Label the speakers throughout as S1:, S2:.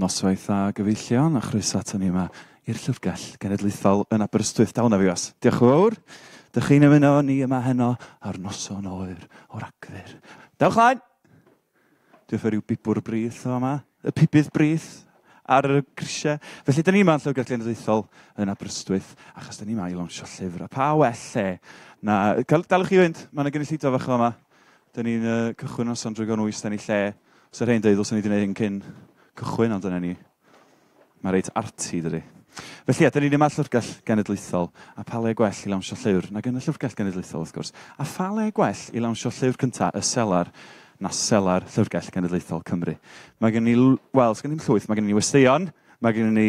S1: noswaith a gyfeillion, a chroeso ato ni yma i'r Llyfrgell Genedlaethol yn Aberystwyth. Dawn na fi was. Diolch yn fawr. Dych chi'n ymuno ni yma heno ar noson oer o'r agfyr. Dewch lain! Diolch ffer rhyw bibwr brith o yma. Y pibydd brith ar y grisiau. Felly, da ni yma yn Llyfrgell Genedlaethol yn Aberystwyth, achos da ni yma i lawnsio llyfr. A pa well lle na... Dalwch chi fynd, mae yna gynullido fach o yma. Da ni'n uh, cychwyn o gan wyth, da ni lle. Os yr hen dweud, os ni wedi gwneud hyn cyn cychwyn, ond dyna ni. Mae reit arti, dydy. Felly, ydy ni'n yma Llyfrgell Genedlaethol a pale gwell i lawnsio llyfr, Na yn y Llyfrgell Genedlaethol, wrth gwrs, a phale gwell i lawnsio llyfr cyntaf, y selar, na selar Llyfrgell Genedlaethol Cymru. Mae gen ni, wel, sgen ni'n llwyth, mae gen ni westeion, mae gen ni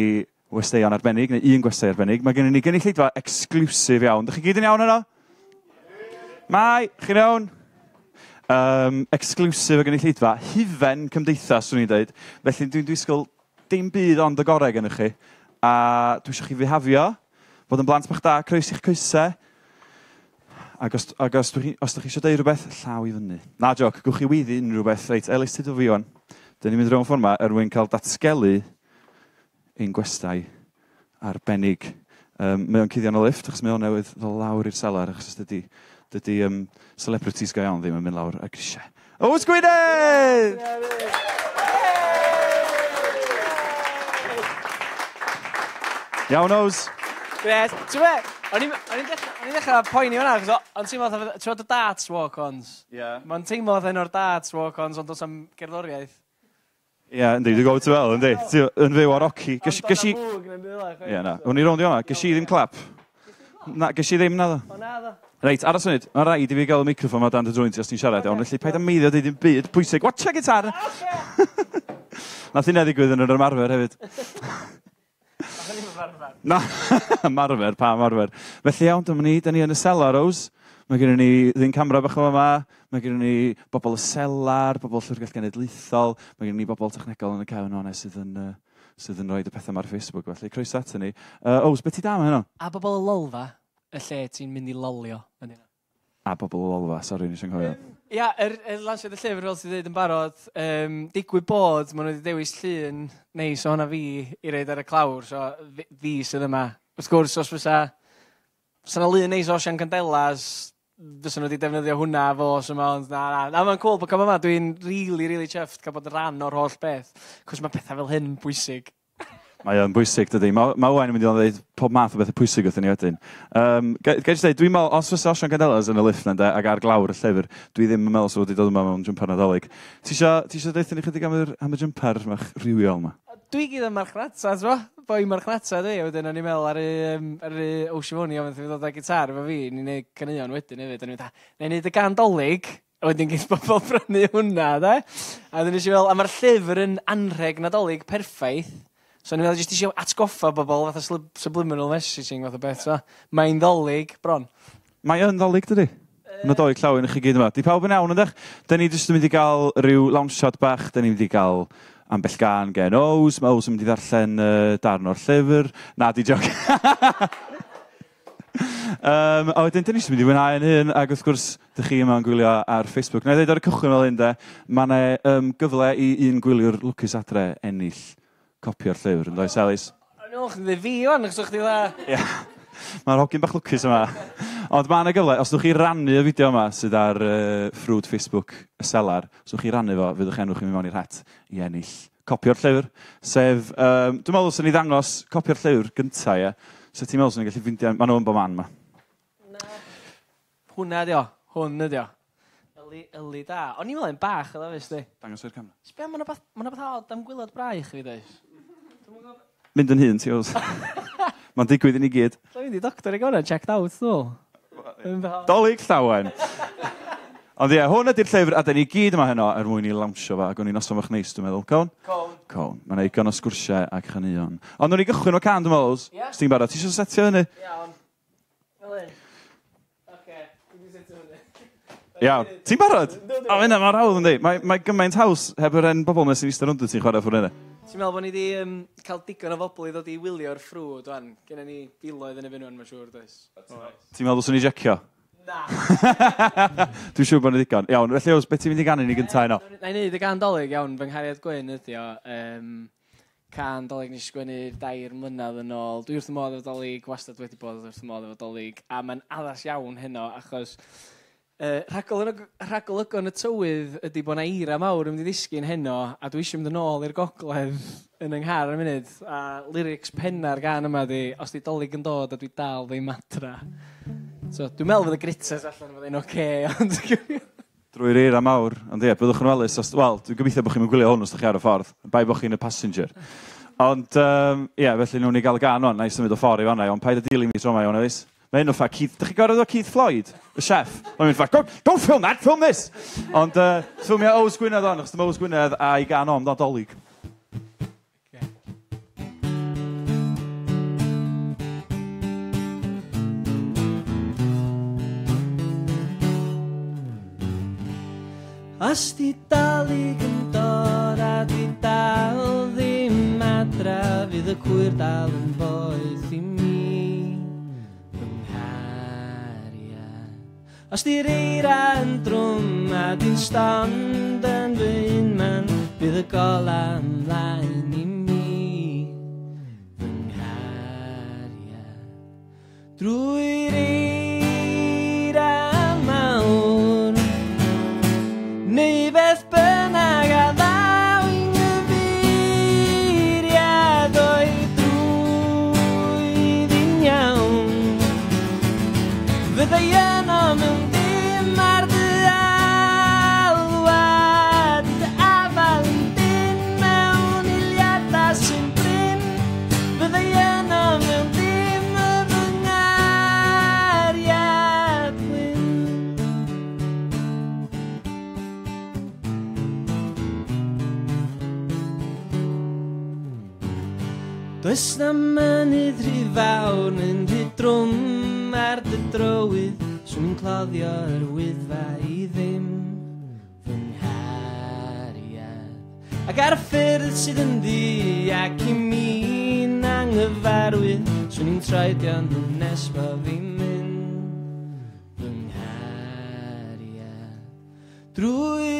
S1: westeion arbennig, neu un gwestei arbennig, mae gen i gynulleidfa exclusif iawn. Dych chi gyd yn iawn yno? Mae, chi'n iawn? um, exclusif y gynulleidfa, hufen cymdeithas, swn i'n dweud. Felly dwi'n disgwyl dim byd ond y gorau gennych chi. A dwi eisiau chi fihafio, fod yn blant bach da, croes i'ch coesau. Ac os, ac os, chi, os ydych chi eisiau deud rhywbeth, llaw i fyny. Na joc, gwch chi weddi unrhyw beth. Reit, Elis, ti fi o'n. Dyn ni'n mynd rhywun ffordd yma, er mwyn cael datgelu ein gwestai arbennig. Um, mae o'n cuddio yn y lift, achos mae o'n newydd ddod lawr i'r selar, achos ydy dydy um, celebrities go iawn ddim yn mynd lawr y grisiau. Owens Gwynedd! Iawn, Owens.
S2: Gwynedd, Ti'n be, o'n i'n dechrau poeni hwnna, achos o'n teimlo, ti'n bod y darts walk-ons? Ie. Yeah. Mae'n teimlo oedd un o'r darts walk-ons, ond oes am gerddoriaeth.
S1: Ie, yeah, ynddi, dwi'n gofod ti'n fel, ynddi. Yn fyw ar oci. Gysi... Ie, na. Hwn i rownd i hwnna. Gysi ddim clap. Na, gysi ddim na ddo. O, naddo. Reit, ar y syniad, mae rhaid i fi gael y microfon ma dan dy drwynt os ti'n siarad, iawn, felly paid am meiddio dweud yn byd pwysig. Watcha gitar! Nath hynna ddigwydd yn yr ymarfer hefyd. Na, marfer, pa marfer. Felly iawn, dyma ni, da ni yn y Cellaros. Mae gennym ni ddyn camera bach yma, mae gennym ni bobl y selar, bobl llyfrgell genedlaethol, mae gennym ni bobl technegol yn y cawn o'n sydd yn, uh, sydd yn rhoi y pethau yma ar Facebook. Felly, croeso ato ni. Uh, Ows, beth ti da yma heno?
S2: A bobl y lolfa y lle ti'n mynd i lolio.
S1: A bobl o lolfa, sori, nes i'n cofio.
S2: Ia, yeah, yr er, er lansiad y llyfr, fel ti'n dweud yn barod, um, digwy bod, maen nhw wedi dewis llun neis o hwnna fi i reid ar y clawr, so fi, fi sydd yma. Wrth gwrs, os fysa, fysa na lun neis o Sian Candelas, fysa nhw wedi defnyddio hwnna fo, so ma, ond na, na. Na, mae'n cool bod cofio yma, dwi'n really, really chuffed cael bod yn rhan o'r holl beth, cos mae pethau fel hyn bwysig.
S1: Mae o'n bwysig, dydy. Mae ma Owain yn mynd i ddweud pob math o bethau pwysig wrthyn ni wedyn. Um, Gael i ddweud, dwi'n meddwl, os fysa Osian Candelas yn y lift na, ac ar glawr y llyfr, dwi ddim yn meddwl sef wedi dod yma mewn jympar nadolig. Ti eisiau dweud ni chydig am, yr, am y jympar ma'ch rhywiol yma?
S2: Dwi gyd yn marchnata, tro. Boi marchnata, dwi. Wedyn o'n i'n meddwl ar y, um, ar y Ocean ond dwi'n dod â gitar efo fi, ni'n neud caneuon wedyn hefyd. Ni'n meddwl, ni'n neud y gandolig, a wedyn gyd bobl brynu hwnna, da? A wedyn eisiau fel, a mae'r llyfr yn anrheg nadolig perffaith So ni'n meddwl jyst eisiau atgoffa bobl fatha subliminal messaging fath o beth. So. Mae'n ddolig bron.
S1: Mae yn ddolig dydy? Yn y doi clawyn i chi gyd yma. Di pawb yn iawn ydych? Da ni jyst yn mynd i gael rhyw lawnsiad bach. Da ni'n mynd i gael ambell gan gen Ows. Mae Ows yn mynd i ddarllen uh, darn o'r llyfr. Na, di joc. um, a wedyn, dyn ni sy'n mynd i wynhau yn hyn, ac wrth gwrs, dych chi yma'n gwylio ar Facebook. Na i ddweud ar y cychwyn fel hyn, de, mae yna um, gyfle i un gwylio'r lwcus adre ennill copio'r llyfr, yn does, Elis?
S2: Yn o'ch dde fi, o'n, chos o'ch dda.
S1: Ie. Mae'r hogyn bach lwcus yma. Ond mae yna gyfle, os ydych chi rannu y fideo yma sydd ar uh, ffrwd Facebook y selar, os ydych chi rannu fo, fyddwch enw chi'n mynd mewn i'r het i ennill copio'r llyfr. Sef, um, dwi'n meddwl sy'n ni ddangos copio'r llyfr gyntaf, ie. So ti'n meddwl sy'n ni'n gallu ffindio, maen nhw'n bod man yma.
S2: Na. Hwna ydi o, hwn ydi o. Yli, yli da. O'n i'n meddwl yn bach, ydw i, fes di.
S1: Dangos i'r camera.
S2: Sbio, mae'n rhywbeth oed am gwylod braich, fi dweud
S1: mynd yn hun, oes. Mae'n digwydd i ni gyd.
S2: Dwi'n mynd i doctor i gorau, checked out, so.
S1: Dolig llawen. Ond ie, yeah, hwn ydy'r llyfr, a da ni gyd yma heno er mwyn i lawnsio fa, ac o'n i'n noson fach neis, dwi'n meddwl. Cawn?
S2: Cawn.
S1: Cawn. Mae'n eigon o sgwrsiau ac chanuon. Ond nhw'n i gychwyn o can, dwi'n meddwl. Ie. Sti'n barod, ti eisiau setio hynny?
S2: Iawn. Felyn. Oce.
S1: Iawn. Ti'n barod? O, yna, mae'n hawdd yn di. Mae, gymaint haws heb yr en bobl yma sy'n eistedd rwnd ti'n chwarae ffwrdd hynny.
S2: Ti'n meddwl bod ni wedi um, cael digon o bobl i ddod i wylio'r ffrwd wan? Gen ni filoedd yn y fynwn, mae'n siŵr, does?
S1: Ti'n meddwl swn i jecio?
S2: Na.
S1: Dwi'n siŵr bod ni digon. Iawn, felly os beth ti'n mynd i gannu ni gyntaf yno?
S2: Na i wneud y gan dolyg, iawn, fy nghariad gwyn ydi o. Um, can dolyg nes sgwennu dair mlynedd yn ôl. Dwi wrth y modd efo dolyg, wastad wedi bod wrth y modd efo dolyg, a mae'n addas iawn heno, achos Uh, rhagolygon y tywydd ydy bod yna eira mawr yn mynd i ddisgyn heno, a dwi eisiau mynd yn ôl i'r gogledd yn ynghar Nghar y munud. A lyrics penna'r gan yma di, os di dolyg yn dod a dwi dal ddim adra. So, dwi'n meddwl fydd y gritas allan fydd ein oce, okay, ond...
S1: Drwy'r eira mawr, ond ie, byddwch yn welys, wel, dwi'n gobeithio bod chi'n gwylio hwn os ydych chi ar y ffordd, bai bod chi'n y passenger. Ond, ie, um, yeah, felly nhw'n ni gael gan o'n, na i symud o ffordd i fanna, ond paid y dilyn mi tro mai o'n, Elis? Mae un o'n ffa, Keith, dych chi gorfod o Keith Floyd, y chef? Mae'n mynd ffa, go, don't film that, film this! Ond uh, ffilmio Ows Gwynedd on, achos dim Ows Gwynedd a i gan o'n na dolyg.
S2: Os di dalig yn dod a di dal ddim adra, fydd y cwyr dal yn boeth i mi. Os di'r eira yn drwm a di'n stond yn fyn man, bydd y gola ymlaen i mi fy nghariad. Drwy'r eira Does na mynydd rhy fawr mynd i drwm ar dy drywydd Swn i'n cloddio yr wyddfa i ddim fy nghariad. Ac ar y ffyrdd sydd yn ddi ac i mi'n anghyfarwydd Swn i'n troedio troedio'n nes bo fi'n mynd fy nghariad. Drwy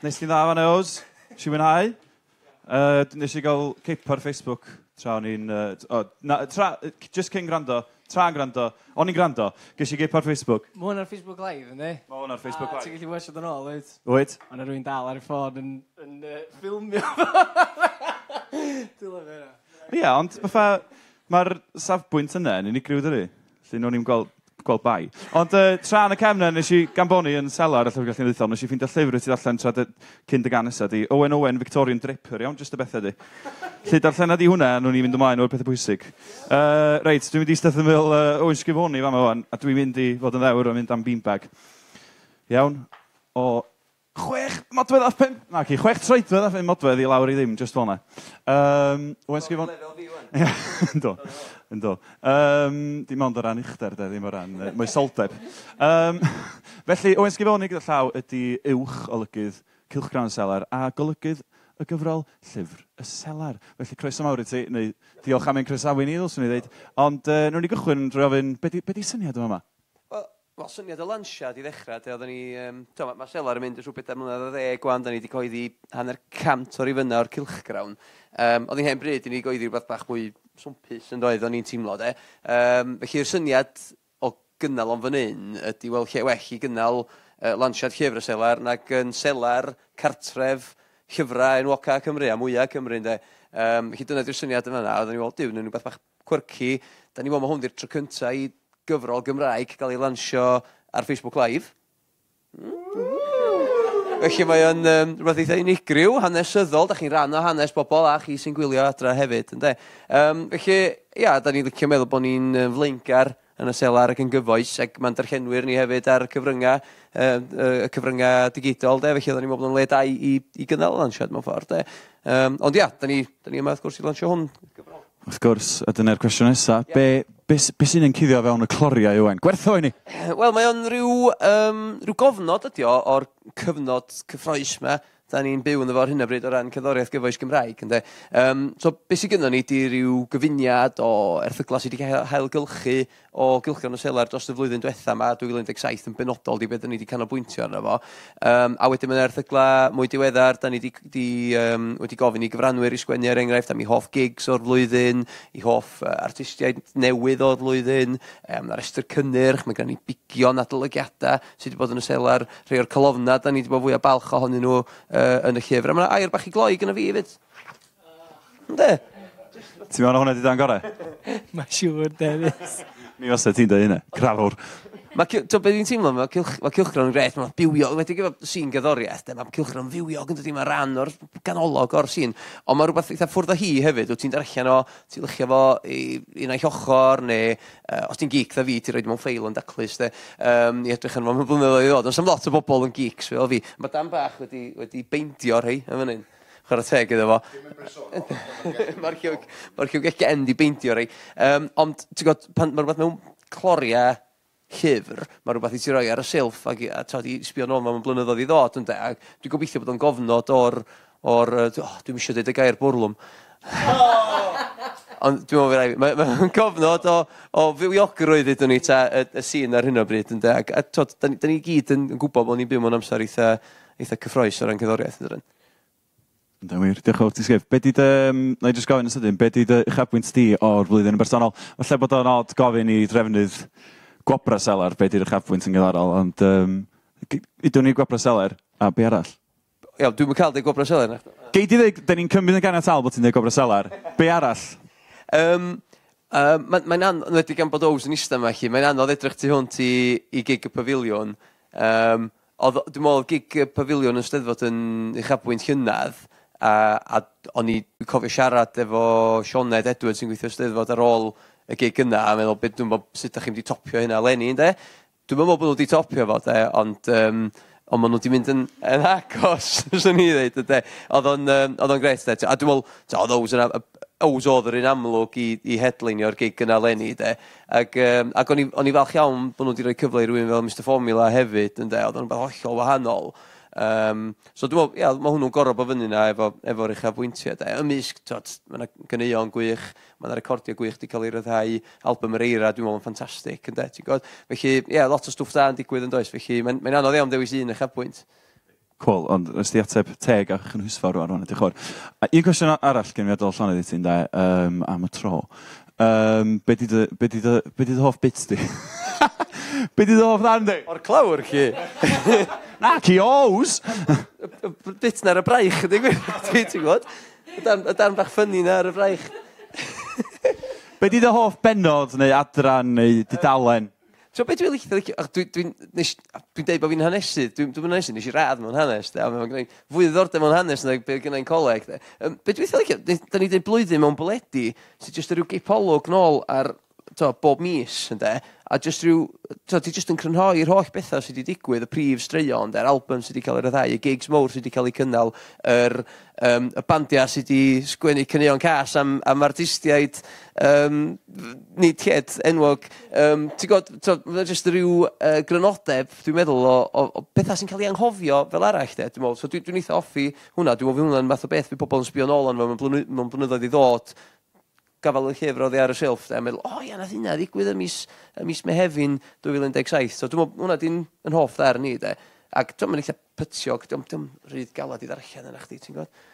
S1: Nes ti'n dda fan e, Ows? Si mwynhau? Uh, nes i gael cip ar Facebook tra o'n i'n... Uh, oh, na, tra, just cyn gwrando, tra'n gwrando, o'n i'n gwrando, ges i gip ar Facebook.
S2: Mae hwn ar Facebook Live, ynddi?
S1: Mae hwn ar Facebook Live.
S2: A ti'n gallu wasiad dyn ôl, wyt?
S1: Wyt.
S2: Mae yna rhywun dal ar y ffôn yn, yn uh, ffilmio. Dwi'n lyfio
S1: Ie, ond fatha, mae'r safbwynt yna yn unigryw dydy. Lly nhw'n i'n gweld gweld bai. Ond uh, tra yn y cefna, nes i gamboni yn selar y llyfrgell cenedlaethol, nes i ffeindio llyfr y ti ddarllen tra dy, cyn dy gan nesaf di. Owen Owen, Victorian Dripper, iawn, jyst y bethau di. Lle darllena di hwnna, nhw'n i'n mynd ymlaen o'r pethau pwysig. Uh, reit, dwi'n mynd i Stephen Mill uh, Owen Sgrifoni fan o'n, a dwi'n mynd i fod yn ddewr a mynd am beanbag. Iawn, o chwech modfedd a ffyn... Na, ci, chwech troedfedd a ffyn modfedd i lawr i ddim, jyst fel yna. Um, Owen Sgrifoni... Do. Ynddo. Um, dim ond o ran uchder, de, ddim o ran uh, moesoldeb. Um, felly, Owen Sgifonig gyda llaw ydy uwch olygydd Cilchgrawn Selar a golygydd y gyfrol Llyfr y Selar. Felly, croeso mawr i ti, neu diolch am ein croesawu ni, ddylswn i ddweud. Ond, uh, nhw'n i gychwyn drwy ofyn, be di, be di syniad yma?
S3: Wel, syniad y lansiad i ddechrau, de, oedden ni, um, to, mae ma Selar yn mynd yn rhywbeth am mlynedd o ddeg, gwan, da ni wedi coeddi hanner cant o'r i fyna o'r cilchgrawn. Um, oedden ni hen bryd i ni goeddi rhywbeth bach mwy swmpus yn doedd o'n i'n teimlo de. Um, felly'r syniad o gynnal o'n fan hyn ydy wel lle well i gynnal uh, lansiad llyfr y selar nag yn selar cartref llyfrau enwoca Cymru a mwyaf Cymru de. Um, felly dyna di'r syniad yma na, oedden ni weld diwn yn rhywbeth bach quirky. Da ni weld mae hwn di'r tro cyntaf i gyfrol Gymraeg gael ei lansio ar Facebook Live. Felly mae o'n um, rhywbeth eitha unigryw, hanesyddol, da chi'n rhan o hanes bobl a chi sy'n gwylio adra hefyd, ynddo? Um, felly, ia, da ni'n licio meddwl bod ni'n um, flaengar yn y selar ac yn gyfoes, ac mae'n darllenwyr ni hefyd ar cyfryngau, y uh, uh, cyfryngau digidol, de, felly da ni'n meddwl yn le da i, i, i gynnal lansiad mewn ffordd. De. Um, ond ia, da ni, da ni yma wrth gwrs i lansio hwn.
S1: Wrth gwrs, a dyna'r cwestiwn nesaf. Yeah. Be, Beth be sy'n yn cuddio fewn y cloriau ywen? Gwertho i ni!
S3: Wel, mae o'n rhyw, um, rhyw gofnod ydi o o'r cyfnod cyffroes yma da ni'n byw yn fawr hyn o bryd o ran cyddoriaeth gyfoes Gymraeg. Ynddo? Um, so, beth sydd gynnon ni di ryw gyfuniad o erthygla sydd wedi cael hailgylchu o gylchgrawn y selar dros y flwyddyn diwetha yma, 2017 yn benodol di beth ni wedi canolbwyntio arno fo. Um, a wedyn mae'n erthygla mwy diweddar, da ni di, di, um, wedi gofyn i gyfranwyr i sgwennu er enghraifft am i hoff gigs o'r flwyddyn, i hoff uh, artistiaid newydd o'r flwyddyn, um, na restr cynnyrch, mae gen ni bigion adolygiadau sydd wedi bod yn y selar, rhai o'r colofna, da ni wedi bod fwy o balch ohonyn nhw uh, yn y llyfr. A mae'n air bach i gloi gyda fi hefyd. Ynddo?
S1: Ti'n meddwl hwnna di dan gorau?
S2: Mae siŵr, Dennis.
S1: Mi os ti'n dweud hynna, crafwr.
S3: Mae beth i'n teimlo, mae Cylch, ma Cylchgron yn gret, mae'n bywiog, wedi gyda sy'n gyddoriaeth, mae Cylchgron yn fywiog yn dydy, mae rhan o'r ganolog o'r sy'n, ond mae rhywbeth eitha ffwrdd o hi hefyd, wyt ti'n darllen o, ti'n lychio fo i, i naill ochr, neu uh, os ti'n geek dda fi, ti'n rhoi mewn ffeil yn daclus, de, um, i edrych yn fo, mae'n blynyddoedd i ddod, ond sam lot o bobl yn geeks, fel fi. Mae dan bach wedi, wedi beindio rhai, yn fan hyn chwarae teg iddo fo. Mae'r lliwg, mae'r lliwg eich gen i beintio rei. Um, ond, ti'n gwybod, pan mae rhywbeth mewn cloria llyfr, mae rhywbeth i ti roi ar y silff ac a, a i sbio nôl mewn blynyddoedd i ddod, ynddo, a dwi'n gobeithio bod o'n gofnod o'r, o'r oh, dwi'n eisiau dweud y gair bwrlwm. Ond dwi'n meddwl fydd rhaid, mae'n gofnod o, o fywiogrwydd ydyn ni ta y, y sîn ar hyn o bryd Ynddo, deg. A, a tod, da ni, da ni gyd yn, yn gwybod bod ni'n byw mewn amser eitha, eitha cyffroes o ran cyddoriaeth ydyn.
S1: Da wir, diolch yn fawr ti'n sgif. Be di dy, um, na i jyst gofyn yn sydyn, be di dy uchafbwynt di o'r flwyddyn yn bersonol? Falle bod o'n od gofyn i drefnydd gwobra selar, be di'r uchafbwynt yn gyfarol, ond um, idwn ni gwobra selar, a be arall?
S3: Iawn, dwi'n cael dweud gwobra selar.
S1: Gei di dweud, da ni'n cymryd yn ganiatal bod ti'n dweud gwobra selar. Be arall?
S3: Um, um, Mae'n ma anodd, wedi gan bod Ows yn eistedd yma, mae'n anodd edrych tu hwnt i, i gig y pafilion. Um, Oedd, Dwi'n meddwl gig y pafilion yn steddfod yn uchafbwynt llynedd, a, a o'n i cofio siarad efo Sioned Edwards sy'n gweithio Steddfod ar ôl y gig yna a meddwl beth dwi'n meddwl sut ydych chi'n wedi topio hynna leni, ynddo? Dwi'n meddwl bod nhw wedi topio fo, de, ond um, ond maen nhw wedi mynd yn, yn agos, sy'n i ddeud, ynddo? Oedd o'n um, gret, de. A dwi'n meddwl, oedd Ows yn Ows oedd yr un amlwg i, i headlinio'r gig yna leni, de. Ac, um, ac o'n i i falch iawn bod nhw wedi rhoi cyfle i rhywun fel Mr Formula hefyd, ynddo? Oedd o'n beth hollol wahanol. Um, so dwi'n meddwl, ia, mae hwnnw'n gorau bod fyny na efo, efo'r eich abwyntiau. Ymysg, tot, mae yna gyneuon gwych, mae yna recordiau gwych wedi cael ei ryddhau, album yr eira, dwi'n meddwl yn ffantastig, ynddo, ti'n gwybod? Felly, ia, lot o stwff da yn digwydd yn does, felly mae'n mae anodd iawn dewis un eich abwynt.
S1: Cool, ond ys di ateb teg a chynhwysfawr rwan rwan, edrych o'r. Un cwestiwn arall gen i adol llonydd i ti'n da, um, am y tro. Um, be di dy, be di dy, be di dy hoff bits di? be di dy hoff ddarn di?
S3: O'r clawr chi.
S1: Na, ci ows!
S3: bit na'r y braich, ydy gwir. Ti'n gwybod? Y darn bach ffynnu na'r y braich.
S1: be di dy hoff benod, neu adran, neu didalen?
S3: So beth dwi'n licio, licio dwi'n dwi, dwi, dwi deud bod fi'n hanesu, dwi'n dwi hanesu, nes i radd mewn hanes, da, mae'n gwneud fwy ddordeb mewn hanes na beth gynnau'n coleg. Da. Um, beth dwi'n licio, da ni dweud blwyddyn mewn bwledi, sy'n jyst rhyw gipolwg nôl ar to, bob mis, ynddo, a jyst rhyw, so, ti jyst yn crynhoi'r holl bethau sydd wedi digwydd, y prif straeon, yr album sydd wedi cael ei ryddhau, y gigs mowr sydd wedi cael ei cynnal, yr, um, y bandiau sydd wedi sgwennu cynnion cas am, am artistiaid um, nid tied enwog. Um, ti'n gwybod, so, jyst rhyw uh, grynodeb, dwi'n meddwl, o, o, o bethau sy'n cael ei anghofio fel arall, de, dwi'n meddwl. So, dwi'n dwi eitha offi hwnna, dwi'n meddwl hwnna'n math o beth, fi pobl yn sbio nôl ond mewn blynyddoedd i ddod, gafal yn llyfr oedd ar y silff, de, a meddwl, o oh, ia, nath hynna ddigwydd y mis, y mis mehefin 2017. So dwi'n meddwl, hwnna di'n yn hoff dda ar ni, de. Ac dwi'n meddwl pytiog, dwi'n meddwl rhydd galad i ddarllen yna chdi, ti'n gwybod?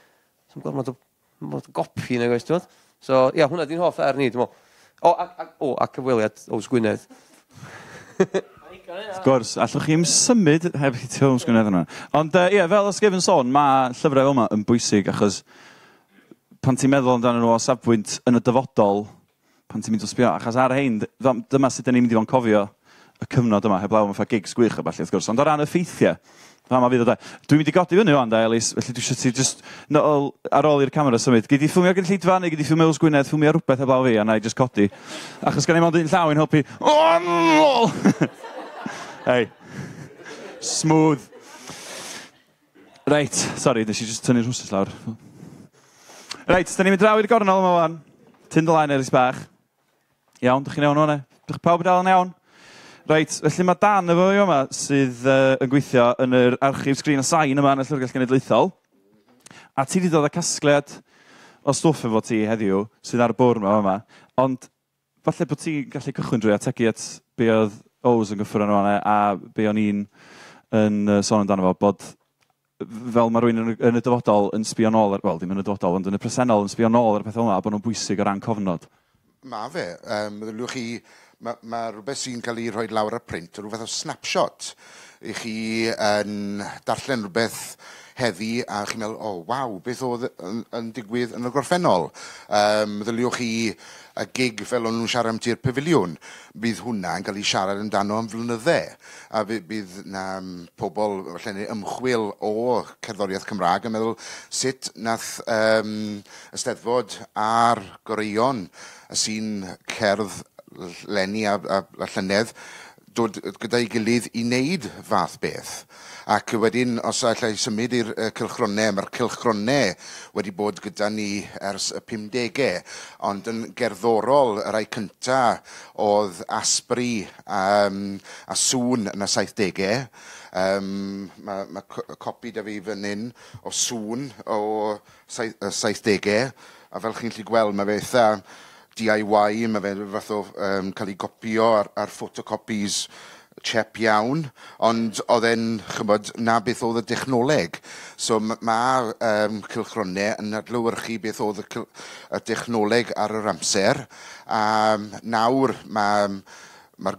S3: Dwi'n gwybod, mae'n mod gopi yna, gwaith, dwi'n So, ia, hwnna di'n hoff dda ar ni, dwi'n meddwl. O, ac, ac, o, a cyfweliad Ows Gwynedd.
S1: Wrth gwrs, allwch chi'n symud heb i ti sgwynedd yna. Ond, uh, ia, fel ysgrifen'n sôn, mae llyfrau fel yma yn bwysig achos pan ti'n meddwl amdano nhw o safbwynt yn y dyfodol, pan ti'n mynd o sbio, achos ar hein, dyma sut ni'n mynd i fod yn cofio y cyfnod yma, heblaw am ffa gigs gwych a falle wrth gwrs, ond o ran y ffeithiau, Fa ma fydd o da. Dwi'n mynd i godi fyny o'n da, Elis, felly dwi eisiau ti just nôl ar ôl i'r camera symud. Gyd i ffilmio gyda llid fan, gyd i ffilmio Elis Gwynedd, ffilmio rhywbeth heblaw fi, a na i just codi. Achos gan i mond un llaw i'n helpu. Hei. Smooth. Reit, sorry, nes i just tynnu'r rhwsys lawr. Reit, da ni'n mynd draw i'r gornol yma wan. Tyndalain eris bach. Iawn, dych chi'n iawn o'n e? Eh? Dych pawb yn dal yn iawn? Reit, felly mae Dan efo fi yma sydd uh, yn gweithio yn yr archif sgrin a sain yma yn y Llyfrgell Genedlaethol. A ti wedi dod â casgliad o stwff efo ti heddiw sydd ar y bwr yma yma. Ond falle bod ti'n gallu cychwyn drwy ategu at be oedd Ows yn gyffwrdd yn yma a be o'n i'n yn uh, sôn amdano fo bod fel mae rhywun yn y dyfodol yn sbio nôl, wel, dim yn y dyfodol, ond yn y presennol yn sbio nôl ar y peth yma, bod nhw'n bwysig o ran cofnod.
S4: Ma fe. Um, Lwch chi, mae ma rhywbeth sy'n cael ei rhoi lawr y print, rhywbeth o snapshot i chi yn darllen rhywbeth heddi a chi'n meddwl, o, oh, waw, beth oedd yn, yn digwydd yn y gorffennol. Um, ddyliwch chi y gig fel o'n nhw'n siarad am ti'r pafiliwn, bydd hwnna yn cael ei siarad amdano am flynyddau. A bydd, bydd na mm, um, pobl, falle neu ymchwil o cerddoriaeth Cymraeg yn meddwl sut nath um, ysteddfod a'r goreion sy'n cerdd lenni a, a, a llynedd dod gyda'i gilydd i wneud fath beth. Ac wedyn, os allai symud i'r uh, cilchronau, mae'r cylchronau wedi bod gyda ni ers y 50au, ond yn gerddorol y rai cynta oedd Asbri um, a Sŵn yn y 70au. Um, mae ma copi da fi fan hyn o Sŵn o 70au, a fel chi'n gallu gweld, mae fe eitha DIY, mae fe fath o um, cael ei gopio ar, ar photocopies chep iawn, ond oedd e'n, chybod, na beth oedd y dechnoleg. So mae um, cylchronau yn adlywyrchu beth oedd y, y dechnoleg ar yr amser. Um, nawr mae mae'r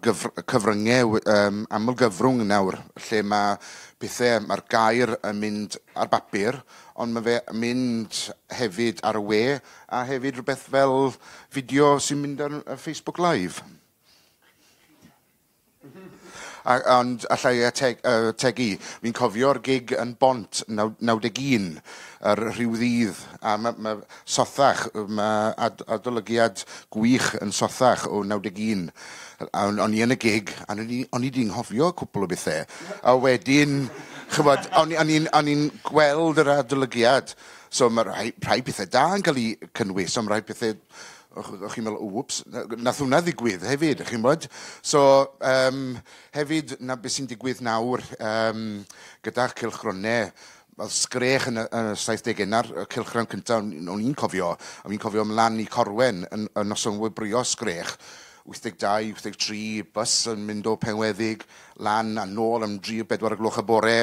S4: cyfryngau um, aml gyfrwng nawr, lle mae bethau, e, mae'r gair yn mynd ar bapur, ond mae fe yn mynd hefyd ar y we, a hefyd rhywbeth fel fideo sy'n mynd ar Facebook Live. A, ond allai e teg, uh, tegu, fi'n cofio'r gig yn bont 91, yr rhyw ddydd, a mae ma sothach, mae ad, adolygiad gwych yn sothach o 91, O'n i yn y gig, a o'n i di'n hofio cwpl o bethau. A wedyn, chybod, o'n i'n gweld yr adolygiad. So mae rhai, rhai pethau da yn cael ei cynnwys, ond rhai pethau o'ch chi'n meddwl, whoops, nath hwnna ddigwydd hefyd, chi'n bod? So, um, hefyd, na beth sy'n digwydd nawr, um, gyda'ch cilchronau, oedd sgrech yn y, yn y 70au, y cilchron cyntaf, o'n i'n cofio, a fi'n cofio ymlaen i Corwen yn, yn noson wybrio sgrech, 82, 83, bus yn mynd o penweddig lan a nôl am 3-4 o gloch y bore.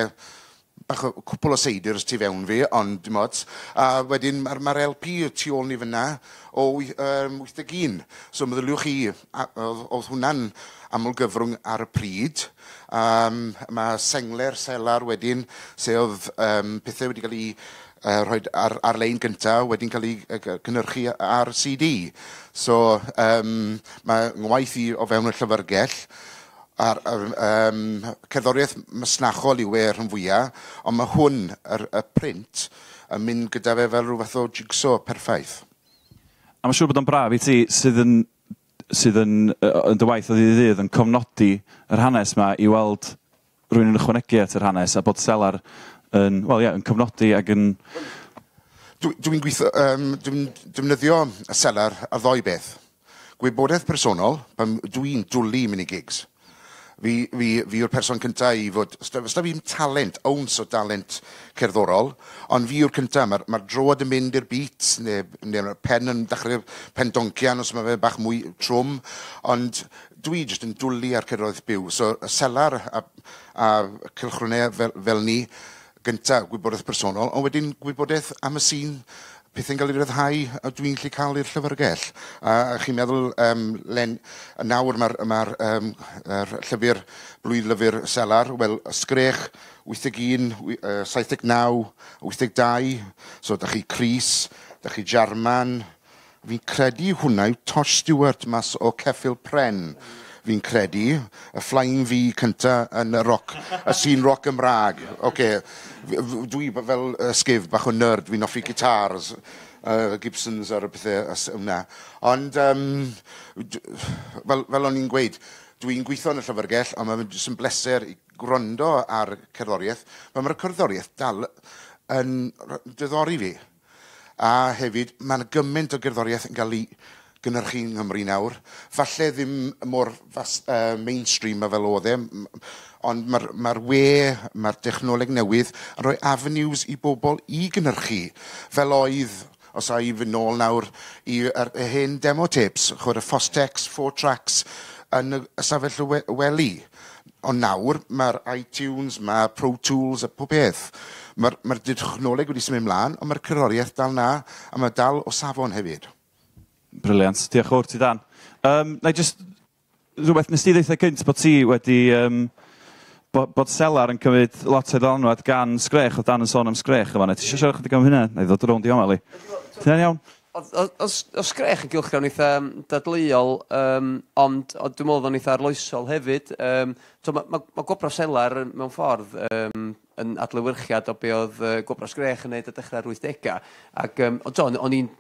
S4: Bach o cwpl o seidir tu fewn fi, ond dim ots. A wedyn mae'r ma LP tu ôl ni fyna o um, 81. So meddyliwch chi, oedd hwnna'n amlgyfrwng ar y pryd. Um, mae sengler selar wedyn, sef um, pethau wedi cael ei uh, rhoi ar, ar lein gyntaf wedi'n cael ei cynnyrchu ar CD. So, um, mae ngwaith i o fewn y llyfrgell, a'r um, cerddoriaeth masnachol i wer yn fwyaf, ond mae hwn, yr, y print, yn mynd gyda fe fel rhyw fath o jigsaw perffaith.
S1: A mae'n siŵr bod o'n braf i ti sydd yn, sydd yn, yn dy waith o ddydd ddydd yn cofnodi yr hanes yma i weld rhywun yn ychwanegu at yr hanes a bod selar yn, well, yeah, yn cofnodi ac yn...
S4: Dwi'n dwi gweithio, um, dwi'n defnyddio y selar ar ddoi beth. Gwybodaeth personol, pan dwi'n dwlu mynd i gigs. Fi, fi, fi yw'r person cyntaf i fod... Os da fi'n talent, owns o talent cerddorol, ond fi yw'r cyntaf. Mae'r ma droed yn mynd i'r beat, neu, neu mae'r pen yn dechrau pen doncian os mae fe bach mwy trwm, ond dwi jyst yn dwlu ar cyrroedd byw. So, y selar a, a cylchrwnau fel, fel ni, gyntaf gwybodaeth personol, ond wedyn gwybodaeth am y sîn pethau'n cael ei ryddhau a dwi'n lle cael i'r llyfrgell. A, a chi'n meddwl, um, Len, nawr mae'r ma um, er llyfr, blwydd lyfr selar, wel, ysgrech, 81, 79, 82, so da chi Cris, da chi Jarman, fi'n credu hwnna yw Tosh Stewart mas o Ceffil Pren. Mm fi'n credu, y flying V cynta yn y roc, y sîn roc Gymraeg. Okay. Dwi fel sgif bach o nerd, fi'n offi gitars, uh, Gibsons ar y pethau yna. Ond, um, fel, fel o'n i'n gweud, dwi'n gweithio yn y llyfrgell, ond mae'n jyst yn bleser i gwrando ar cerddoriaeth. Mae'r cerddoriaeth dal yn diddori fi. A hefyd, mae'n gymaint o gerddoriaeth yn cael ei gynnyrchu yng Nghymru nawr. Falle ddim mor fas, uh, mainstream a fel oedd e, ond mae'r ma, we, mae'r dechnoleg newydd yn rhoi avenues i bobl i gynnyrchu. Fel oedd os a i fy nôl nawr i yr hen demo tapes, chwer y Fostex, Four Tracks, yn y safell y weli. Ond nawr, mae'r iTunes, mae Pro Tools a pob beth. Mae'r ma, r, wedi symud ymlaen, ond mae'r cyroriaeth dal na, a mae dal o safon hefyd.
S1: Briliant. Diolch o'r ti dan. Um, na i just, rhywbeth nes ti ddeitha cynt bod ti wedi... Um, bod, bod Selar yn cymryd lot o ddanwad gan sgrech, o dan yn sôn am sgrech o yma. Ti eisiau siarad chydig am hynna? Na i ddod rownd i omali. Ti'n iawn?
S3: O sgrech yn gylchgrawn eitha dadleuol, um, ond o, dwi'n meddwl o'n eitha arloesol hefyd. Um, so, mae ma, ma Gobra Selar mewn ffordd um, yn adlewyrchiad o be oedd uh, Gobra Sgrech yn neud y dechrau'r 80au. Ac, um, o, o'n i'n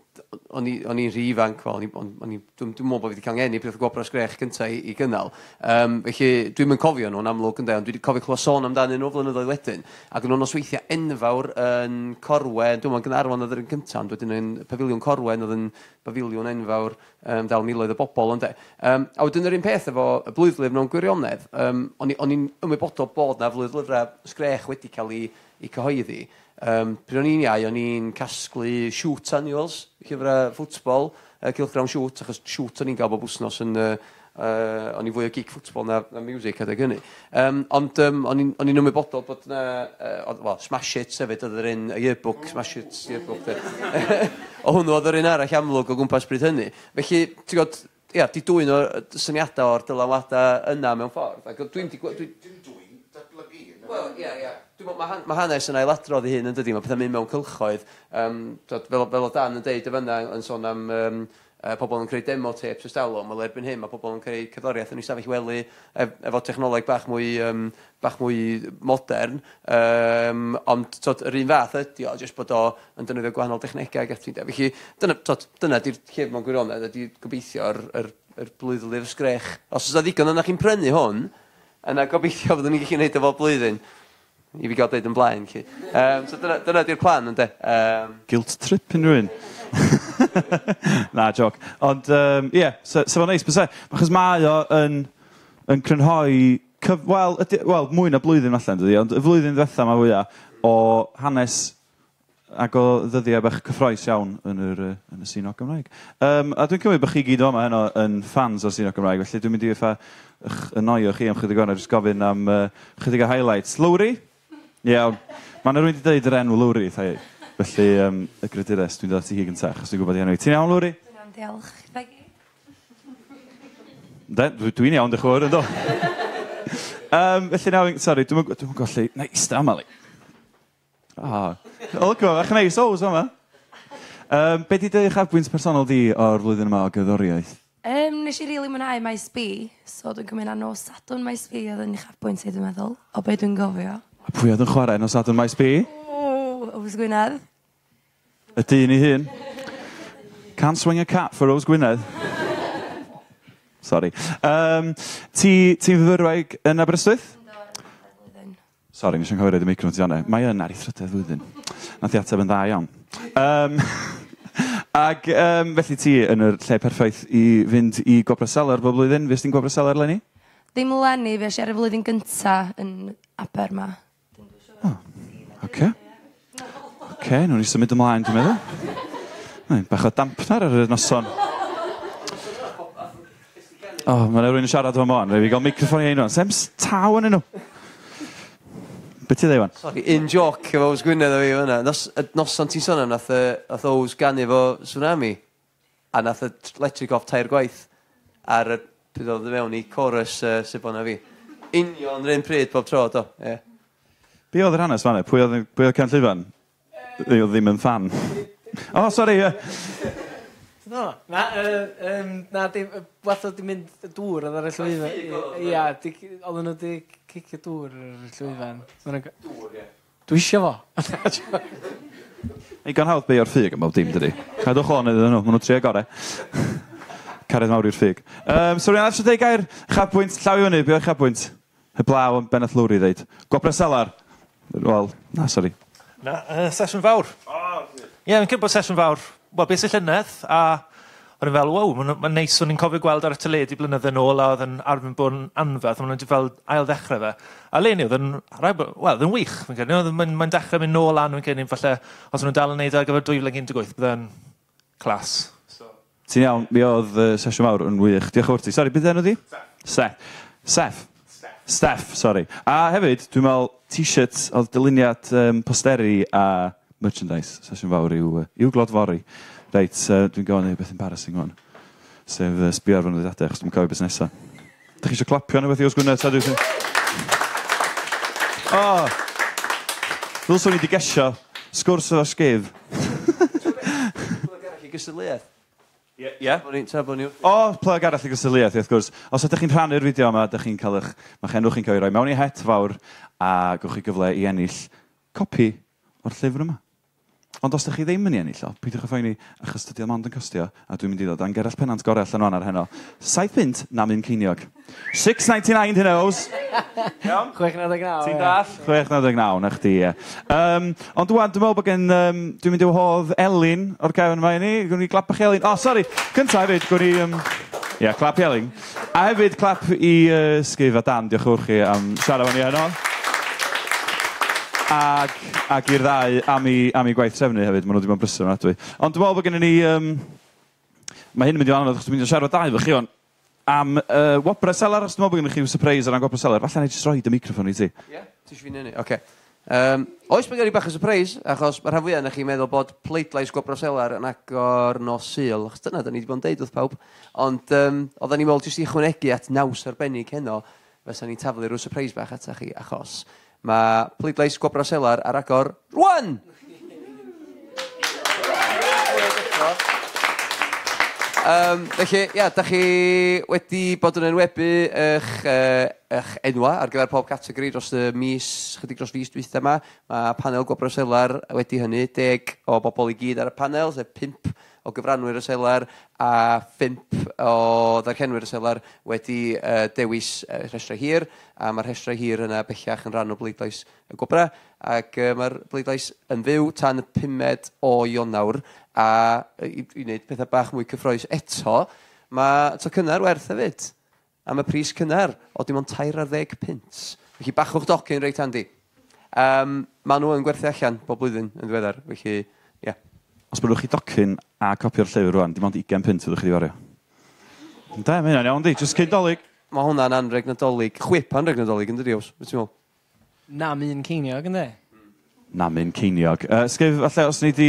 S3: o'n i'n rhy ifanc, o'n i, dwi'n meddwl bod fi wedi cael ngeni beth o gwobr sgrech cyntaf i, i gynnal. Um, felly, dwi'n mynd cofio nhw'n amlwg yn ond dwi wedi cofio clywed sôn amdanyn nhw flynyddoedd wedyn. Ac yn o'n osweithiau enfawr yn Corwen, dwi'n meddwl Gynarfon oedd yn cyntaf, ond wedyn yn pafiliwn Corwen oedd yn pafiliwn enfawr um, dal miloedd o bobl. Ond, um, a wedyn yr un peth efo y blwyddlyf mewn gwirionedd, um, o'n i'n ymwybodol bod na flwyddlyfrau sgrech wedi cael ei, ei cyhoeddi. Um, pryd o'n i'n iau, o'n i'n casglu shoot annuals, llyfrau ffwtbol, uh, cilchgrawn shoot, achos shoot o'n i'n gael bob wsnos yn... Uh, uh, o'n i fwy o geek ffwtbol na, na music adeg hynny. Um, ond um, o'n i'n ymwybodol bod na, uh, well, Smash It sefyd, oedd yr un yearbook. Smash It yearbook. o hwnnw oedd yr un arall amlwg o gwmpas bryd hynny. Felly, ti'n gwybod, ia, di dwy'n o'r syniadau o'r dylanwadau yna mewn ffordd. Ac dwi'n... Dwi'n dwi,
S4: dwi, dwi, dwi,
S3: dwi, dwi, dwi, dwi, dwi, dwi, dwi, dwi, Dwi'n meddwl, mae han, ma hanes yn ailadrodd i hyn yn dydi, mae pethau'n mynd mewn cylchoedd. Um, dod, fel, fel o Dan yn deud y fyna yn sôn am um, uh, pobl yn creu demo tapes ys dalo, mae erbyn hyn, mae pobl yn creu cyddoriaeth yn ei safell wely ef, efo technoleg bach mwy, um, bach mwy modern, um, ond tod, yr un fath ydy o, jyst bod o yn defnyddio gwahanol dechnegau ac ati. Felly, dyna, tod, dyna di'r llef mewn gwirionedd, ydy gobeithio yr, yr, yr blwyddyn sgrech. Os oes ddigon yna chi'n prynu hwn, yna gobeithio fyddwn ni'n gallu gwneud efo blwyddyn, i fi gael deud yn blaen chi. Um, so dyna, dyna di'r plan, ynddo. Um...
S1: Guilt trip yn rhywun. Na, joc. Ond, ie, um, yeah, so, so fo'n neis, bysau. Achos mae o yn, yn crynhoi... Cyf... Wel, well, mwy na blwyddyn allan, dydi, ond y flwyddyn ddiwetha mae fwyaf o hanes ac o ddyddiau bach cyffroes iawn yn, yr, yn y Sino Gymraeg. Um, a dwi'n cymryd bod chi gyd o'ma heno yn fans o Sino Gymraeg, felly dwi'n mynd i effa ynoio chi am chydig o'n gofyn am uh, chydig o highlights. Lowry? Iawn. Mae yna rwy'n wedi dweud yr enw Lwri, thai. Felly, um, y gredures, dwi'n dod ati hi gyntaf, achos dwi'n gwybod i enw i. Ti'n iawn, Lwri?
S5: Dwi'n iawn, diolch.
S1: Dwi'n dwi iawn, dych o'r, ynddo. um, felly, nawr, sori, dwi'n dwi, dwi golli... Na, ista yma, li. Ah. O, look yma, bach neis, o, yma. Um, be di dy chafbwynt personol di o'r flwyddyn yma o gyddoriaeth?
S5: Um, nes i rili really mwynhau Maes B, so dwi'n cymryd â nos Sadwn Maes B oedd yn eich uchafbwynt i dwi'n meddwl, o be dwi'n gofio.
S1: A pwy oedd yn chwarae nos adon maes B?
S5: O, Ows Gwynedd.
S1: Y dyn i hun. Can't swing a cat for Ows Gwynedd. Sorry. Um, ti, ti'n fyfyrweg yn Aberystwyth? Sorry, nes i'n cofio cofio'r meicro ti anna. Mae yn ar ei thrydedd flwyddyn. Nath i ateb yn dda iawn. Um, Ac um, felly ti yn y lle perffaith i fynd i Gobreselar bob blwyddyn. Fes ti'n Gobreselar Lenny?
S5: Ddim Lenny, fe eisiau ar y flwyddyn gynta yn Aber ma.
S1: Oce. Oce, nhw'n ni symud ymlaen, dwi'n meddwl. Mae'n bach o dampnar ar y noson. O, oh, mae'n rhywun yn siarad fan mon. Rhaid fi gael microffon i ein rhan. Sems taw yn nhw. Be ti ddeu fan?
S3: Sorry, un joc efo Ows Gwynedd o fi fyna. Nos, noson ti'n sôn am nath, nath Ows gannu efo tsunami. A nath y electric off tair gwaith. Ar y... Pyd oedd mewn i chorus uh, sef fi. Union rhywun pryd bob tro, do. Yeah.
S1: Be oedd yr hanes fan e? Pwy oedd, pwy oedd Ken Llyfan? Ei oedd ddim yn fan. O, oh, sori. Uh...
S2: No, na, uh, um, na, dim, wath oedd di mynd dŵr oedd ar y llwyfan. Ia, oedd nhw di cicio dŵr ar y llwyfan. Dŵr, ie. Dwi isio fo.
S1: Ei gan hawdd be o'r ffug am bob dim, dydy. Cadwch o'n iddyn nhw, maen nhw tri gore. Caredd mawr i'r ffug. Um, Sori, na, eisiau dweud gair chabwynt, llaw i fyny, be o'r chabwynt? Heblaw yn Beneth Lwri ddeud. Gwobra Selar. Wel, na, sori.
S6: Na, uh, sesiwn fawr. O, Ie, yeah, yn cyd bod sesiwn fawr. Wel, beth sy'n llynedd, a O'n i'n fel, wow, mae'n ma neis o'n i'n cofio gweld ar y teledu blynydde yn ôl a oedd yn arfer bod yn anferth, ond wedi fel ail ddechrau fe. A Leni, oedd yn, wel, oedd yn wych, fi'n cynnig, oedd mae'n ma dechrau mynd nôl an, fi'n cynnig, falle, os nhw'n dal yn neud ar gyfer 2018, byddai'n clas. So.
S1: Ti'n iawn, mi oedd uh, sesiwn mawr yn wych. Diolch yn fawr ti. Sori, beth enw di? Seth. Seth. Seth. Steph, sorry. A hefyd, dwi'n meddwl t-shirts oedd dyluniad um, posteri a merchandise. Sesiwn fawr i'w, uh, i'w glodfori. Reit, uh, dwi'n gofyn i beth embarrassing hwn. Sef uh, sbio ar fy o achos dwi'n cofio beth nesaf. Dych chi eisiau clapio neu beth i os gwneud? Ta dwi'n... O! Oh. Ddylswn i di gesio. Sgwrs o'r sgydd.
S3: Gwyd arall i gysylltiad.
S1: Ie. Yeah.
S3: Ni'n ta bod ni'n...
S1: O, plug arall i gysyliaeth, wrth gwrs. Os ydych chi'n rhannu'r fideo yma, ydych chi'n cael eich... Mae'ch enw chi'n cael ei roi mewn i het fawr a gywch chi gyfle i ennill copi o'r llyfr yma. Ond os ydych chi ddim yn ei ennill o, peidiwch â phoeni, achos dydy o mond yn costio, a dwi'n mynd i ddod â'n gerall penant gorau allan o'n ar heno. 7 pint na mynd ceiniog. 6.99 hyn oes.
S2: 6.99.
S1: Ti'n dall? 6.99 na chdi, ie. Um, ond dwi'n meddwl bod gen, um, dwi'n mynd i'w hodd Elin o'r cefn yma i ni. Gwn i glapach Elin. O, oh, sori. Cyntaf hefyd, gwn i... Um, Ie, yeah, clap i Elin. A hefyd clap i uh, Sgif a Dan, diolch wrth chi am siarad fan i heno. Ag, ag i'r ddau am i, am i gwaith trefnu hefyd, maen nhw wedi bod yn brysur yna dwi. Ond dwi'n meddwl bod gen i ni... Um, mae hyn yn mynd i anodd, achos dwi'n mynd i siarad dau fy chi on, am uh, Wopra Selar, os dwi'n meddwl bod gen i chi surprise ar Wopra Selar, falle na i just roi dy microfon i ti.
S3: Ie, yeah, ti eisiau fi nynnu, oce. Um, oes bod gen i bach o surprise, achos mae'r rhan fwyaf yna chi'n meddwl bod pleidlais Gwobro Selar yn agor nos syl, achos dyna da ni wedi bod yn deud wrth pawb, ond um, oedden ni'n meddwl jyst i chwnegu at naws arbennig heno, fysa ni'n taflu rhyw surprise bach atach chi, achos Mae pleidlais Gwobra Selar ar agor rwan! Um, felly, ia, da chi wedi bod yn enwebu eich, uh, eich enwa ar gyfer pob categori dros y mis, chydig dros fus dwytha yma. Mae panel Gwobra Selar wedi hynny, deg o bobl i gyd ar y panel, sef pimp o gyfranwyr y selar a phimp o ddarllenwyr y selar wedi uh, dewis uh, rhestrau hir a mae'r rhestrau hir yna bellach yn rhan o bleidlais y gwbra ac uh, mae'r bleidlais yn fyw tan y pumed o Ionawr a i, i wneud pethau bach mwy cyffroes eto mae to cynnar werth hefyd am y pris cynnar o dim ond 30 pint. Felly bachwch docyn reit handi. Um, maen nhw yn gwerthu allan bob blwyddyn yn ddiweddar, felly ie. Yeah.
S1: Os byddwch chi docyn a copio'r llyfr rwan, dim ond 20 pint fyddwch chi wedi wario. Da, mae hynna'n iawn di, jyst cyn dolyg.
S3: Mae hwnna'n anreg nadolig, chwip anreg nadolig yn dydi os, beth ti'n meddwl?
S2: Na mi'n ceiniog, ynddo?
S1: Na mi'n ceiniog. Uh, Sgef, falle, os ni di,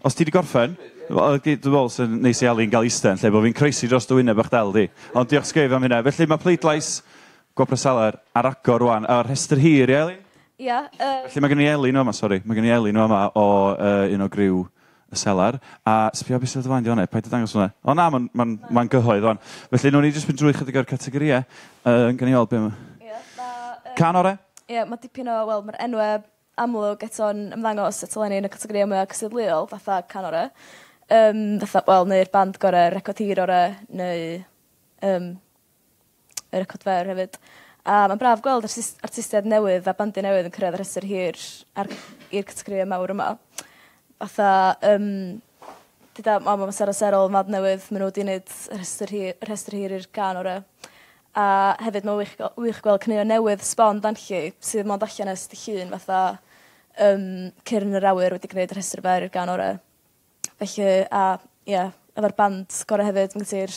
S1: os ti di gorffen, dwi'n meddwl sy'n neis i Ali'n gael eistedd, lle bod fi'n croesi dros dy wyneb o'ch del di. Ond diolch sgef am hynna. Felly mae pleidlais Gwopra Salar ar agor rwan, a'r rhestr hir i Eli?
S7: Ia. Yeah, uh...
S1: Felly mae gen i Eli nhw yma, sori. Mae gen i Eli nhw yma o uh, un o griw y selar, a sbio beth sydd wedi fain di hwnna, paid y dangos hwnna. O na, mae'n ma, n, ma gyhoedd o'n. Felly, nhw'n i jyst mynd drwy chydig o'r categoriau uh, yn gynniol beth yma.
S7: Yeah, uh,
S1: Can ore?
S7: Ie, yeah, mae dipyn o, wel, mae'r enwau amlwg eto'n ymddangos eto lenni yn y categoriau mwyaf cysidleol, fatha can ore. Um, fatha, wel, neu'r band gore, record hir ore, neu um, y record fer hefyd. A mae'n braf gweld artist, artistiad newydd a bandi newydd yn cyrraedd yr ystyr hir i'r categoriau mawr yma fatha, um, dyda mam am amser aserol, mad newydd, maen nhw wedi gwneud rhestr hir, rhestr hir i'r gan o'r A hefyd mae wych, wych gweld cynnig newydd sbon dan chi, sydd mond allan ys dy llun fatha um, Cyrn yr Awyr wedi gwneud rhestr fer i'r gan o'r Felly, a ie, yeah, efo'r band gorau hefyd, mae'n gyda'r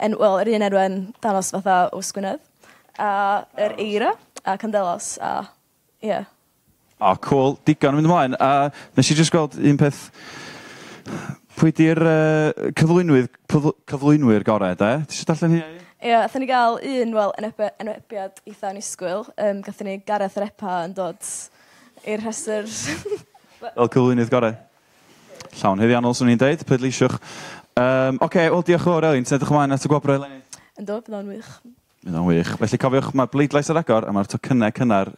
S7: en, wel, yr un enwen danos fatha o Sgwynedd, a yr Eira, a Candelos, a ie. Yeah.
S1: O, oh, cool. Digon yn mynd ymlaen. A nes i jyst gweld un peth... Pwy di'r uh, cyflwynwyr, cyflwynwyr gorau, de? Ti eisiau darllen hynny?
S7: Ie, yeah, athyn ni gael un, wel, enwebiad enwebia eitha anisgwyl. Um, gathen ni Gareth yr Epa yn dod i'r rhestr.
S1: Fel cyflwynydd gorau. Llawn heddiannol, swn i'n deud, pleidleisiwch. Um, Oce, okay, wel, diolch yn fawr, Elin. Ti'n edrych ymlaen at y gwobr Elin?
S7: Yn dod, bydd o'n wych.
S1: Bydd o'n wych. Felly cofiwch, mae bleidlais ar agor a mae'r tocynnau cynnar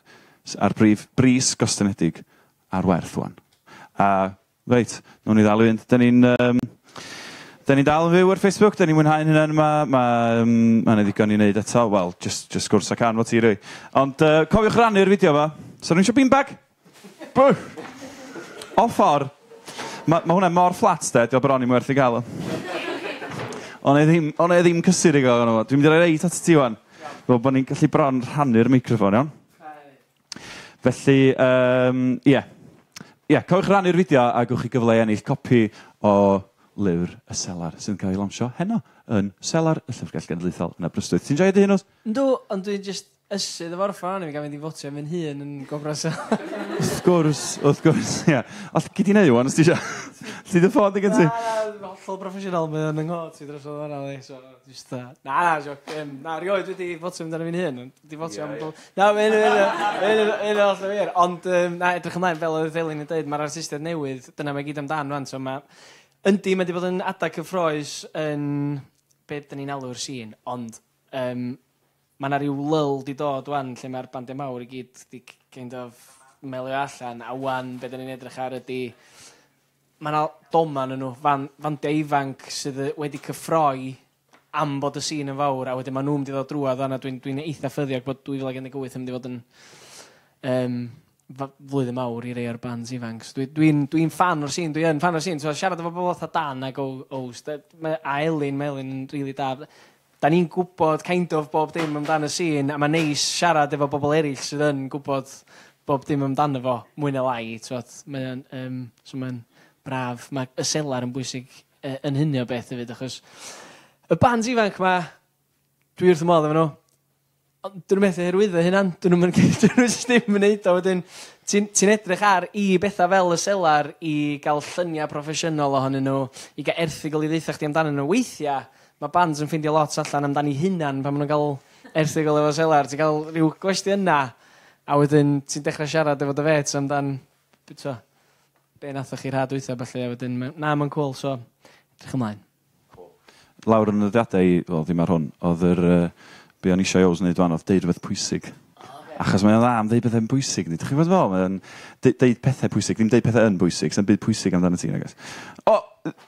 S1: a'r brif bris gostynedig a'r werth wan. A reit, nhw'n ni ddalw fynd. Da ni'n... Um, Da ni'n dal yn fyw ar Facebook, da ni'n mwynhau'n hynny, yma, mae ma, um, ma ddigon i wneud eto, wel, just, just gwrs ac anfod ti rwy. Ond uh, cofiwch rannu'r fideo yma, So rwy'n siw beanbag? Bwf! O ffordd, mae ma hwnna mor flat de, diolch bron i mi werth i gael o. Ond e ddim, on e ddim cysur i gael o'n. Dwi'n mynd i roi reit at ti, wan. Fel bod ni'n gallu bron rhannu'r microfon, iawn? Felly, um, ie. Yeah. Ie, yeah, cofiwch rannu'r fideo a gywch chi gyfle i ennill copi o lyfr y selar sy'n cael ei lansio heno yn selar y Llyfrgell Genedlaethol yn Aberystwyth. Ti'n joio dy hyn os?
S2: Yndw, ond dwi'n just ysydd efo'r ffan i mi gael mynd i fotio yn fy'n hun yn gobras.
S1: wrth gwrs, wrth gwrs, ia. All gyd i neud, wan, os ti eisiau. Ti dy ffod i gen ti?
S2: Na, hollol proffesiynol, mae o'n ynghod, ti dros o'n fanna i, so, just, uh, na, na, joc, um, na, rioed wedi fotio amdano fi'n hun, wedi fotio am... Na, mae'n un o'r wir, ond, um, na, edrych ymlaen, fel oedd Felin yn dweud, mae'r artistiaid newydd, dyna mae gyd amdan, rwan. so mae... Yndi, mae wedi bod yn adag cyffroes yn... Be, dyn ni'n alw'r sîn, ond um, mae yna rhyw lyl di dod wan lle mae'r bandau mawr i gyd di kind of melio allan, a wan be dyn ni'n edrych ar ydy mae yna doman yn nhw, fan, fandiau ifanc sydd wedi cyffroi am bod y sîn yn fawr, a wedyn mae nhw'n mynd i ddod drwad, a dwi'n dwi, eitha ffyddiog bod 2018 yn mynd i fod yn um, flwyddyn mawr i rei o'r bands ifanc. So dwi'n dwi, dwi, fan o'r sîn, dwi'n fan o'r sîn. So, siarad efo bobl oedd Dan ac Ows, a Elin, mae Elin yn rili really da da ni'n gwybod kind of bob dim amdano sîn, a mae'n neis siarad efo bobl eraill sydd yn gwybod bob dim amdano fo, mwy na lai, mae'n um, so mae braf, mae y selar yn bwysig uh, yn hynny o beth hefyd, achos y band ifanc ma, dwi wrth y modd efo nhw, ond dyn nhw'n methu hyrwyddo hynna'n, dyn nhw'n ddim yn neud o, wedyn, ti'n ti edrych ar i bethau fel y selar i gael lluniau proffesiynol ohonyn nhw, i gael erthigol i ddeitha chdi amdano nhw. Weithiau, mae bands yn ffeindio lot allan amdani hunan pan maen nhw'n cael erthigol efo selar. Ti'n cael rhyw gwesti yna, a wedyn ti'n dechrau siarad efo dy fet amdan, bydso, be nathoch chi rhad weithiau felly, a wedyn, na, mae'n cool, so, edrych ymlaen.
S1: Lawr yn y ddiadau, wel, ddim ar hwn, oedd yr, uh, be o'n eisiau oes wneud fan, oedd deud rhywbeth pwysig. Achos mae'n dda am ddeud pethau'n bwysig ni. Dych chi'n fod fel? Mae'n deud pethau pwysig, ddim deud pethau yn bwysig, sy'n byd pwysig amdano ti, nagos. O,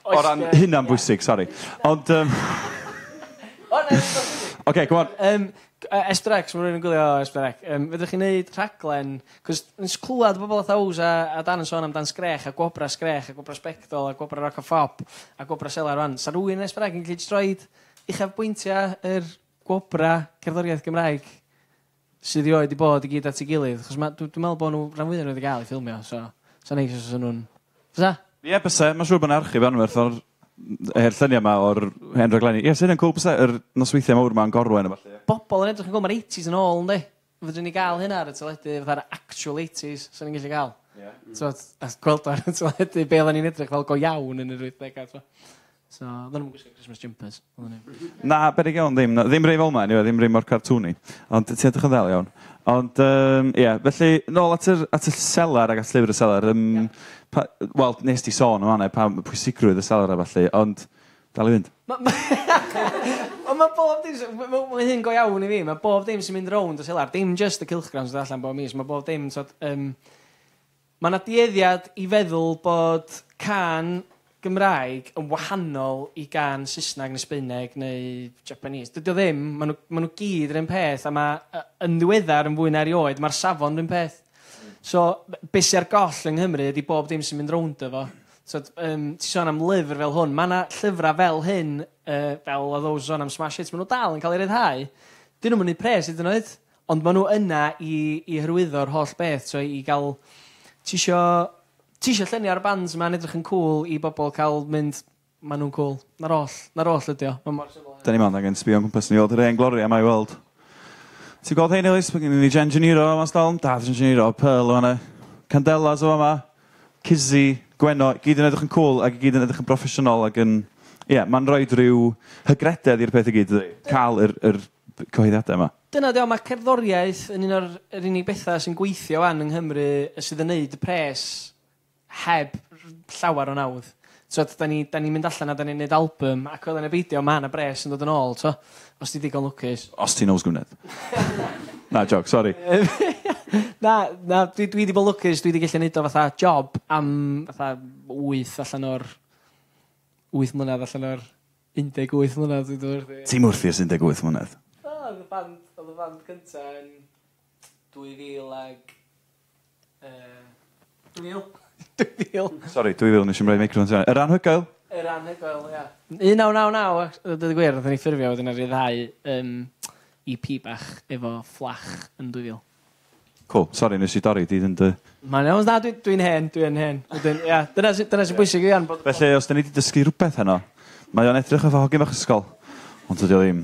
S1: o ran hynna'n bwysig, sori. Ond, um, Oce, go on.
S2: Um, Estrex, mae rhywun yn gwylio Estrex. Um, Fydych chi'n neud rhaglen, cos yn clywed bobl a thaws a, a dan yn sôn amdan sgrech, a gwobra sgrech, a gwobra spectol, a gwobra rock a ffop, a gwobra Selar rwan. Sa rhywun Estrex yn gallu droed uchaf bwyntiau yr gwobra cerddoriaeth Gymraeg sydd i oed i bod i gyd at ei gilydd. Chos dwi'n dwi, dwi meddwl bod nhw rhan fwyaf nhw wedi cael ei ffilmio, so sa'n neis os ydyn nhw'n... Fysa?
S1: Ie, yeah, byse. Mae'n siŵr bod yna archif anwerth o'r er lluniau yma o'r hen raglenni. Ie, yes, sy'n yn cool bysau, yr nosweithiau mawr yma'n yn gorwen efallai.
S2: Bobl yn edrych yn gwybod, mae'r 80s yn ôl, ynddi? Fydden ni gael hynna ar y teledu, fatha'r actual 80s, sy'n ni'n gallu gael. Yeah. So, a gweld ar y teledu, be oedden ni'n edrych fel go iawn yn yr 80au. So, oedden nhw'n gwisgo Christmas jumpers.
S1: Na, berig iawn ddim. Ddim rei fel yma, ddim rei mor cartwni. Ond ti edrych yn ddel iawn. Ond, um, ie, yeah, felly, nôl at, yr, at y selar ac at llyfr y selar, um, yeah. wel, nes ti sôn o hana, pa pwysigrwydd y selar a felly, ond, dal i fynd.
S2: Ond mae bob dim... Mae hyn go iawn i fi. Mae bob dim sy'n mynd rownd y selar. Dim just y cilchgrams sydd allan bob mis. Mae bob dim... so, um, mae yna dieddiad i feddwl bod can Gymraeg yn wahanol i gan Saesneg neu Sbaeneg neu Japanese. Dydy o ddim, maen nhw, ma nhw gyd yr un peth, a mae yn ddiweddar yn fwy na erioed, mae'r safon yr un peth. So, be sy'n ar goll yng Nghymru ydy bob dim sy'n mynd rownd efo. So, um, ti sôn am lyfr fel hwn, mae yna llyfrau fel hyn, uh, fel oedd o'n sôn am Smash Hits, maen nhw dal yn cael ei ryddhau. Dyn nhw'n mynd i pres iddyn yn ond maen nhw yna i, i hyrwyddo'r holl beth, so i gael... Ti isio ti eisiau llenni ar bands ma'n edrych yn cool i bobl cael mynd, maen nhw'n cool. Na'r oll, na'r oll ydi o. Mae'n mor syml.
S1: Da ni'n mynd angen sbio yn gwmpas ni weld yr ein glori am ei weld. Ti'n gweld hyn, Elis? Mae gen i ni Jen Geniro yma stal. Dad Jen Geniro, Pearl yma. Candelas o yma. Cizzy, Gweno. Gyd yn edrych yn cool ac gyd yn edrych yn broffesiynol ac yn... Ie, yeah, mae'n rhoi rhyw hygrededd i'r peth i gyd, ydy. Cael yr, yr cyhoeddiadau yma.
S2: Dyna deo, mae cerddoriaeth yn un o'r unig bethau sy'n gweithio an yng Nghymru sydd yn neud y pres heb llawer o nawdd. So, da ni'n ni mynd allan a da ni'n neud album, ac oedd yn y beidio, mae yna bres yn dod yn ôl, so, os ti digon lwcus.
S1: Os ti'n oes gwneud. na, joc, sori.
S2: na, na, dwi, dwi di bod lwcus, dwi di gallu neud o fatha job am fatha 8 allan o'r 8 mlynedd allan o'r 18 mlynedd.
S1: Ti'n mwrthi ys 18 mlynedd?
S2: Oedd y band, oedd y band cynta yn 2000 ag... Uh, 2000. 2000.
S1: Sorry, 2000, nes i'n rhoi microfon sy'n. Yr anhygoel?
S2: Yr anhygoel, ia. 1999, dydw i gwir, roeddwn ni ffurfio wedyn ar ei ddau um, EP bach efo fflach yn 2000.
S1: Cool, sori, nes i dorri, di ddyn dy...
S2: Mae'n iawn, na, dwi'n dwi hen, dwi'n hen. Dwi ia, dyna sy'n bwysig i an. Bod...
S1: Felly, os da ni wedi dysgu rhywbeth heno, mae o'n edrych efo hogyn o'ch ysgol. Ond ydi o ddim.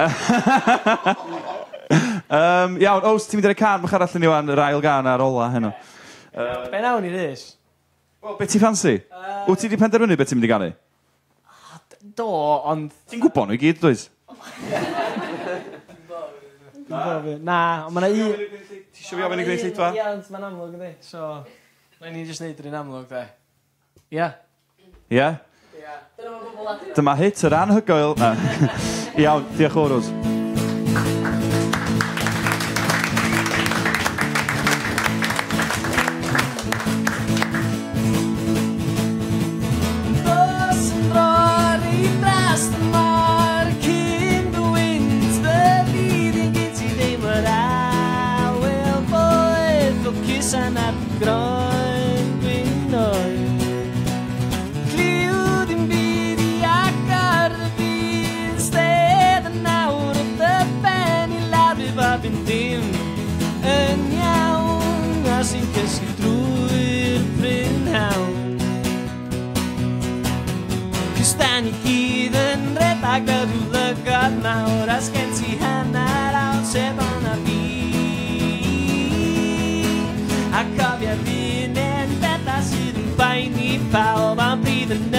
S1: um, iawn, os ti'n mynd i'r can, bych arall yn iwan, yr ail gan ar ola heno.
S2: Be nawn i ddys?
S1: Wel, beth ti ffansi? Uh, Wyt ti wedi penderfynu beth ti'n mynd i ganu?
S2: Ah, do, ond...
S1: Ti'n gwybod nhw i gyd, dwys?
S2: Na, ond mae'na un...
S1: Ti eisiau fi ofyn i gwneud lleidfa?
S2: Ie, ond mae'n amlwg ydi, so... Mae'n ni'n just neud yr un amlwg, de. Ie.
S1: Ie? Dyma hit yr anhygoel. Iawn, diolch
S2: o'r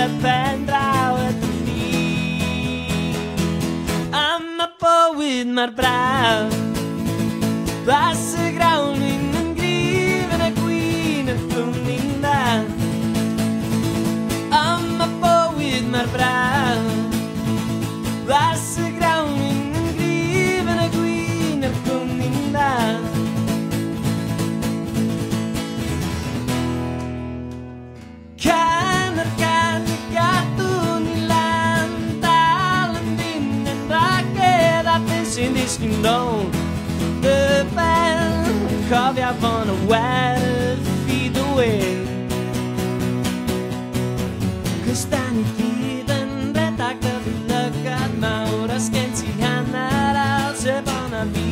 S2: y pen draw ydyn ni Am y bywyd mae'r braf Bas y grawn ni'n yn grif yn y gwyn y ffwn ni'n dda. Am y bywyd mae'r braf nôl Y battle Cofio fo'n y werth i ddwy Cys da ni gyd yn redag Y lygad mawr Os gen ti hanner ateb o'na fi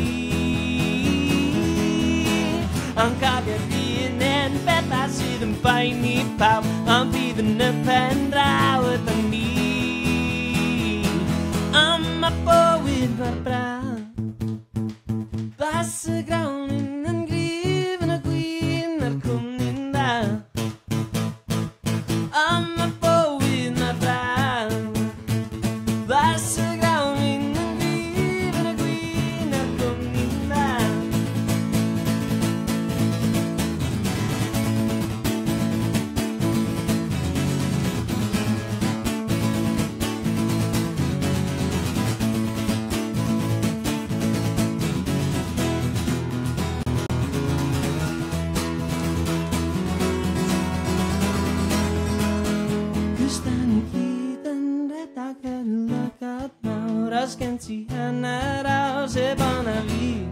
S2: Ond cofio fi yn en bethau sydd yn bain i pawb Ond bydd yn y pen draw fancy a night out j'ai bon envie.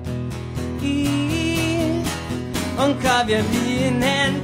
S2: On caviar being and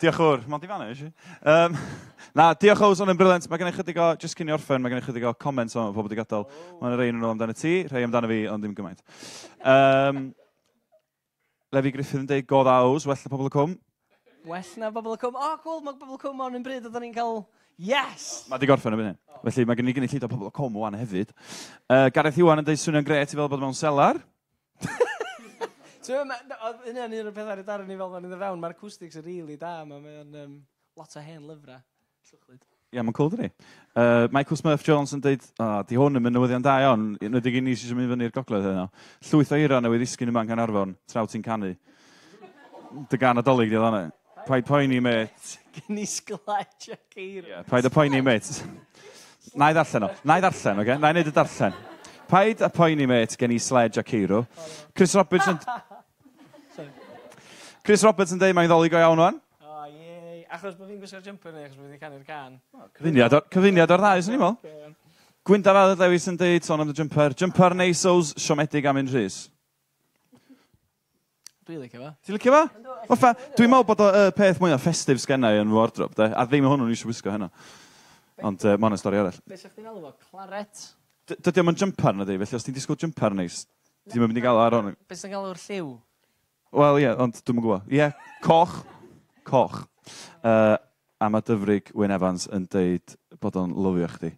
S2: Diolch
S1: fawr. Mae'n di fannu, eisiau. Um, na, diolch fawr, o'n yn briliant. Mae gen i chydig o, just cyn i orffen, mae gen i chydig o comments o'n pobl wedi gadael. Oh. Mae'n yn ôl amdano ti, rhai amdano fi, ond ddim gymaint. Um, Lefi Griffith yn dweud god awrs, well na pobl y cwm.
S2: Well na pobl y cwm. O, oh, cool, mae pobl y cwm o'n un bryd, oedden ni'n cael... Yes!
S1: Mae di gorffen yn hyn. Felly mae gen i gynnu llid o pobl o cwm o'n hefyd. Uh, Gareth Iwan yn dweud swnio'n gret i fel bod mewn selar.
S2: So, hynny'n un o'r pethau ar y darn ni fel ma'n iddo fewn. Mae'r acoustics yn rili da. Mae'n um, lot o hen lyfrau. Llwchlyd.
S1: Ie, yeah, mae'n cool, dyni. Uh, Michael Smurf Jones yn dweud, o, oh, di hwn yn mynd newyddion da iawn, nid i ni sy'n mynd fyny'r gogledd hynny. Llwyth o eira newydd ddisgyn yma'n gan arfon, traw ti'n canu. Dy gan adolyg di oedd hwnna. Paid poeni, mate.
S2: Gyn i sglach ceir.
S1: Yeah, Paid a poeni, mate. Na i ddarllen o. Na i ddarllen, oge? Okay? Na i wneud y darllen. Paid a poeni, mate, gen i sledge a eiro. Chris Roberts yn... Chris Roberts yn dweud mae'n ddoli go iawn o'n.
S2: O, ie. Achos bod fi'n gwisgo'r jumper neu, achos bod fi'n canu'r can.
S1: Cyfuniad o'r cyfuniad o'r ddau, sy'n ni'n meddwl. Gwynda fel y Lewis yn dweud, sôn am y jumper. Jumper neisos, siomedig am un rhys.
S2: Dwi'n licio fo.
S1: Ti'n licio fa? Offa, dwi'n meddwl bod y peth mwyaf festif sgennau yn wardrobe, de? A ddim hwnnw ni eisiau wisgo hynna. Ond uh, mae'n y stori arall.
S2: Be sa'ch chi'n alw fo? Claret?
S1: Dydy o'n jumper na di, felly os ti'n disgwyl jumper neis, ti'n mynd i gael o ar hwn.
S2: Be sy'n chi'n galw'r lliw?
S1: Wel, ie, yeah, ond dwi'n yn gwybod. Ie, yeah, coch, coch. Uh, a mae dyfrig Wyn Evans yn deud bod o'n lyfio chdi.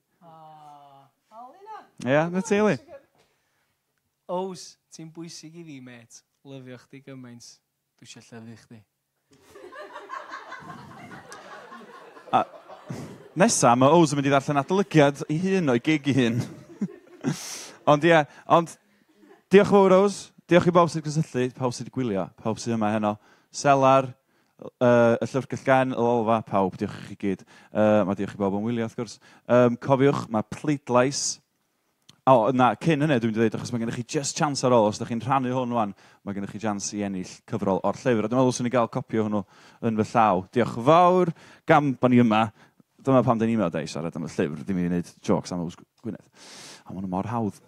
S1: Ie, yeah, na teulu.
S2: Ows, ti'n bwysig i fi, met. Lyfio chdi gymaint. Dwi eisiau llyfu chdi.
S1: a, nesa, mae Ows yn mynd i ddarllen adolygiad i hun o'i gig i hun. ond ie, yeah, ond diolch fawr Ows. Diolch i bawb sydd gysylltu, pawb sydd wedi gwylio, pawb sydd yma heno. Selar, uh, y llyfrgell gan, y lolfa, pawb, diolch i chi gyd. Uh, mae diolch i bawb yn wylio, wrth gwrs. Um, cofiwch, mae pleidlais. O, oh, na, cyn hynny, dwi'n dweud, achos mae gennych chi just chance ar ôl, os ydych chi'n rhannu hwn wan, mae gennych chi chance i ennill cyfrol o'r llyfr. A dwi'n meddwl sy'n ni gael copi o hwnnw yn fy llaw. Diolch fawr gam bod ni yma. Dyma pam dyn ni'n meddwl, da siarad am y llyfr. Ddim i wneud jokes am Ows Gwynedd. A maen nhw mor hawdd.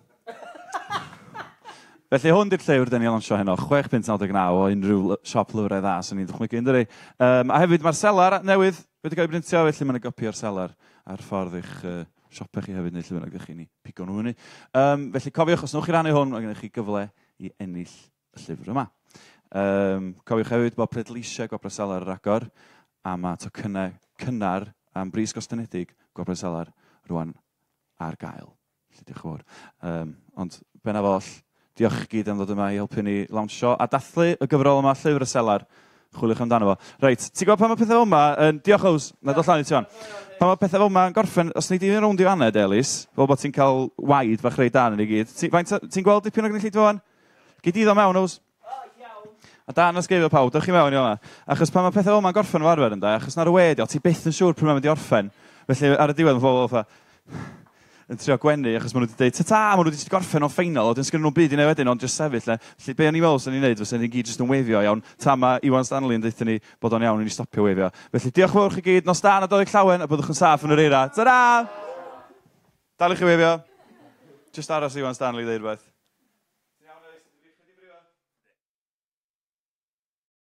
S1: Felly hwn di'r llyfr dyn ni lansio heno, 6.99 o unrhyw siop lyfrau dda, so ni'n dychmygu yn dyri. Um, a hefyd mae'r selar newydd wedi cael ei brintio, felly mae'n gopi o'r selar ar ffordd i'ch uh, siopau chi hefyd, neu lle bynnag ydych chi'n pigo nhw fyny. Um, felly cofiwch, os newch chi rannu hwn, mae gennych chi gyfle i ennill y llyfr yma. Um, cofiwch hefyd bod pleidleisiau gobra selar yr agor, a mae tocynnau cynnar am bris gostynedig gobra selar rwan ar gael. Felly, diolch yn fawr. Um, ond, ben a foll, diolch i gyd am ddod yma i helpu ni lawnsio a dathlu y gyfrol yma, Llyfr y Selar. Chwilwch amdano fo. Reit, ti'n gwybod pan mae pethau fel yma, yn, diolch Ows, na dod allan i ti o'n. Pan mae pethau fel yma yn gorffen, os ni di fynd rownd i aned, Elis, fel bod ti'n cael waid fach rei dan yn ei gyd, ti'n ti gweld dipyn o gynulleid fo fan? Gyd i ddo mewn, Ows? A dan os geifio pawb, dych chi mewn i o'na. Achos pan mae pethau fel yma'n gorffen o arfer yn da, achos na'r wedi, o ti byth yn siŵr pryd mae'n mynd i orffen. Felly ar y diwedd mae pobl fel, yn trio gwenu, achos maen nhw wedi dweud, ta-ta, maen nhw wedi gorffen o ffeinal, oedd yn sgynnu nhw'n byd i neu wedyn, ond jyst sefyll. Le. Felly, be o'n i'n meddwl sy'n ni'n neud, fysa ni'n gyd jyst yn wefio iawn. Ta mae Iwan Stanley yn dweud ni bod o'n iawn, i ni stopio wefio. Felly, diolch fawr chi gyd, nos da na doedd llawen, a byddwch yn saff yn yr eira. Ta-da! Dalwch chi wefio. Jyst aros Iwan Stanley dweud beth.